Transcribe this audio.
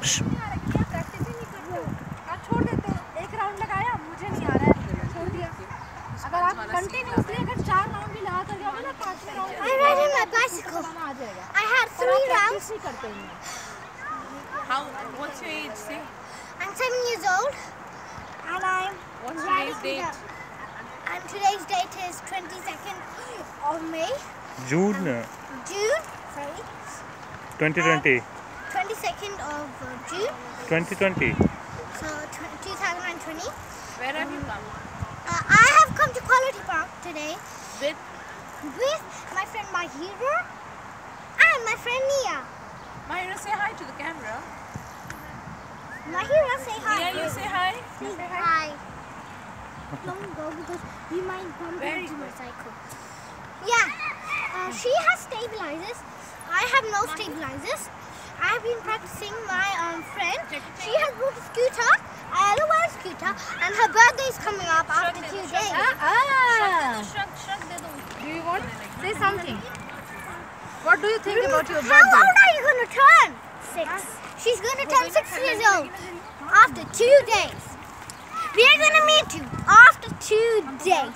अगर years old and I'm what's date and today's date is 22nd of May June um, June sorry 2020 and 22nd of uh, June. 2020 So 2020. Where have you come? Uh, I have come to Quality Park today With with my friend Mahira and my friend Nia. Myra, say hi to the camera. Mahira, say hi. Yeah, you say hi. Say hi. Don't go because you might bump Very into my cycle. Yeah. Uh, she has stabilizers. I have no stabilizers. I have been practicing my um, friend. She has bought a scooter, a LOL scooter, and her birthday is coming up after two days. Ah. Shrug, shrug, Do you want say something? What do you think about your birthday? How birthday? old are you going to turn? Six. She's going to turn six years old after two days. We are going to meet you after two days.